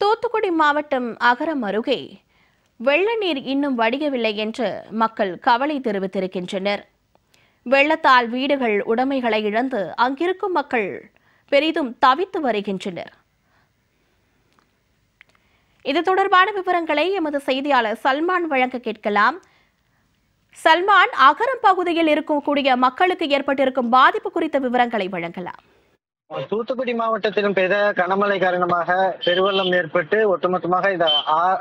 தூத்துக்குடி மாவட்டம் அகரம் அருகே வெள்ள நீர் இன்னும் வடியவில்லை என்று மக்கள் கவலை தெரிவித்திருக்கின்றனர். வெள்ளத்தால் வீடுகள் உடைமைகளை இழந்து அங்கிருக்கும் மக்கள் பெரிதும் தவித்து வருகின்றனர். இது தொடர்பான விவரங்களை எமது செய்தியாளர் சல்மான் வழங்க கேட்கலாம். சல்மான் அகரம் பகுதியில் இருக்கக்கூடிய மக்களுக்கு ஏற்பட்டிருக்கும் பாதிப்பு குறித்த விவரங்களை வழங்கலாம். தூத்துக்குடி மாவட்டத்திலும் பெய்த கனமழை காரணமாக பெருவெள்ளம் ஏற்பட்டு ஒட்டுமொத்தமாக இந்த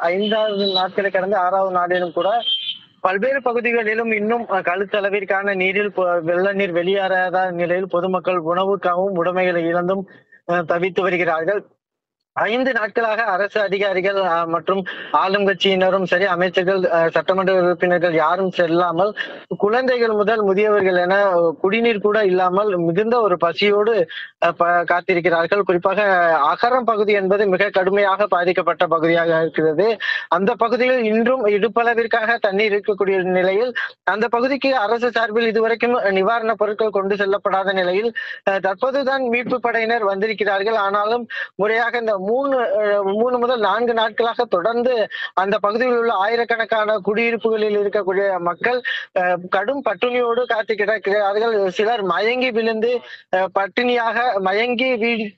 ஐந்தாவது நாட்களை கடந்து ஆறாவது நாளிலும் கூட பல்வேறு பகுதிகளிலும் இன்னும் கழுத்தளவிற்கான நீரில் வெள்ள நீர் வெளியேறாத நிலையில் பொதுமக்கள் உணவுக்காகவும் உடைமைகளை இழந்தும் அஹ், தவித்து வருகிறார்கள். ஐந்து நாட்களாக அரசு அதிகாரிகள் மற்றும் ஆளும் கட்சியினரும் சரி அமைச்சர்கள் சட்டமன்ற உறுப்பினர்கள் யாரும் செல்லாமல் குழந்தைகள் முதல் முதியவர்கள் என குடிநீர் கூட இல்லாமல் மிகுந்த ஒரு பசியோடு காத்திருக்கிறார்கள். குறிப்பாக அகரம் பகுதி என்பது மிக கடுமையாக பாதிக்கப்பட்ட பகுதியாக இருக்கிறது. அந்த பகுதியில் இன்றும் இடுப்பளவிற்காக தண்ணீர் இருக்கக்கூடிய நிலையில் அந்த பகுதிக்கு அரசு சார்பில் இதுவரைக்கும் நிவாரணப் பொருட்கள் கொண்டு செல்லப்படாத நிலையில் தற்போதுதான் மீட்பு படையினர் வந்திருக்கிறார்கள். ஆனாலும் முறையாக இந்த மூணு மூணு முதல் நான்கு நாட்களாக தொடர்ந்து அந்த பகுதியில் உள்ள ஆயிரக்கணக்கான குடியிருப்புகளில் இருக்கக்கூடிய மக்கள் கடும் பட்டினியோடு காத்து கிடக்கிறார்கள். சிலர் மயங்கி விழுந்து பட்டினியாக மயங்கி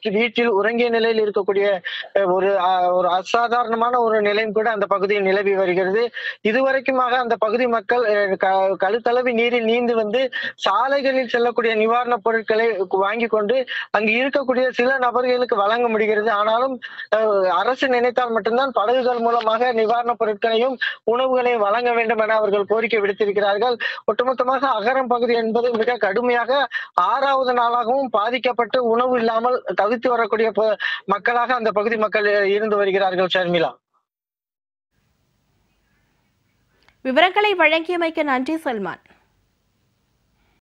வீட்டில் உறங்கிய நிலையில் இருக்கக்கூடிய ஒரு ஒரு அசாதாரணமான ஒரு நிலையும் கூட அந்த பகுதியில் நிலவி வருகிறது. இதுவரைக்குமாக அந்த பகுதி மக்கள் க- கழுத்தளவு நீரில் நீந்து வந்து சாலைகளில் செல்லக்கூடிய நிவாரணப் பொருட்களை வாங்கி கொண்டு அங்கு இருக்கக்கூடிய சில நபர்களுக்கு வழங்க முடிகிறது. ஆனாலும் அஹ், அரசு நினைத்தால் மட்டும்தான் படகுகள் மூலமாக நிவாரணப் பொருட்களையும் உணவுகளையும் வழங்க வேண்டும் என அவர்கள் கோரிக்கை விடுத்திருக்கிறார்கள். ஒட்டுமொத்தமாக அகரம் பகுதி என்பது மிக கடுமையாக ஆறாவது நாளாகவும் பாதிக்கப்பட்டு உணவு இல்லாமல் தவித்து வரக்கூடிய மக்களாக அந்த பகுதி மக்கள் இருந்து வருகிறார்கள் ஷர்மிளா. விவரங்களை வழங்கியமைக்கு நன்றி சல்மான்.